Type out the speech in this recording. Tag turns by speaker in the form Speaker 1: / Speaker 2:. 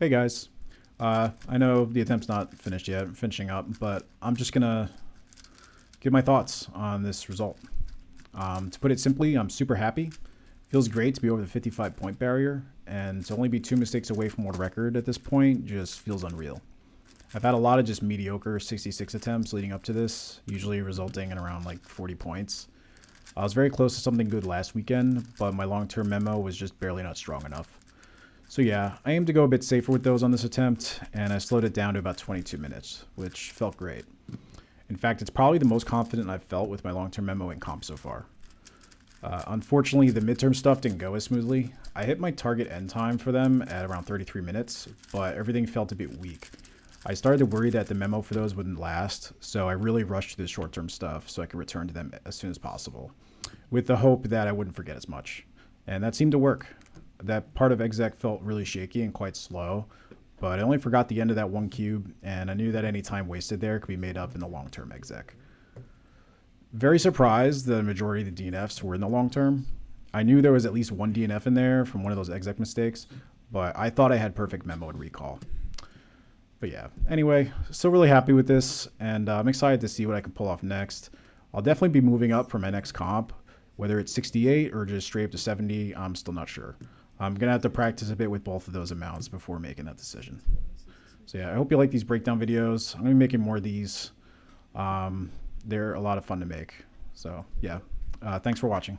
Speaker 1: Hey guys, uh, I know the attempt's not finished yet, finishing up, but I'm just gonna give my thoughts on this result. Um, to put it simply, I'm super happy. Feels great to be over the 55 point barrier, and to only be two mistakes away from world record at this point just feels unreal. I've had a lot of just mediocre 66 attempts leading up to this, usually resulting in around like 40 points. I was very close to something good last weekend, but my long-term memo was just barely not strong enough. So yeah, I aimed to go a bit safer with those on this attempt, and I slowed it down to about 22 minutes, which felt great. In fact, it's probably the most confident I've felt with my long-term memo in comp so far. Uh, unfortunately, the midterm stuff didn't go as smoothly. I hit my target end time for them at around 33 minutes, but everything felt a bit weak. I started to worry that the memo for those wouldn't last, so I really rushed to the short-term stuff so I could return to them as soon as possible, with the hope that I wouldn't forget as much. And that seemed to work that part of exec felt really shaky and quite slow, but I only forgot the end of that one cube, and I knew that any time wasted there could be made up in the long term exec. Very surprised the majority of the DNFs were in the long term. I knew there was at least one DNF in there from one of those exec mistakes, but I thought I had perfect memo and recall. But yeah, anyway, still really happy with this, and uh, I'm excited to see what I can pull off next. I'll definitely be moving up for my next comp, whether it's 68 or just straight up to 70, I'm still not sure. I'm going to have to practice a bit with both of those amounts before making that decision. So yeah, I hope you like these breakdown videos. I'm going to be making more of these. Um, they're a lot of fun to make. So yeah, uh, thanks for watching.